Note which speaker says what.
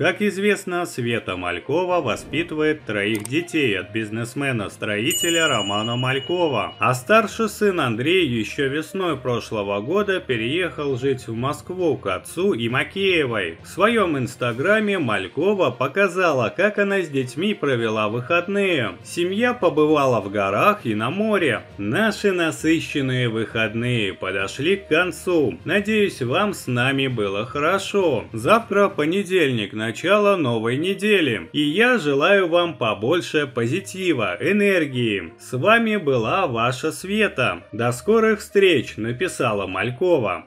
Speaker 1: Как известно, Света Малькова воспитывает троих детей от бизнесмена-строителя Романа Малькова, а старший сын Андрей еще весной прошлого года переехал жить в Москву к отцу и Макеевой. В своем инстаграме Малькова показала, как она с детьми провела выходные. Семья побывала в горах и на море. Наши насыщенные выходные подошли к концу. Надеюсь, вам с нами было хорошо. Завтра понедельник, на начало новой недели. И я желаю вам побольше позитива, энергии. С вами была ваша Света. До скорых встреч, написала Малькова.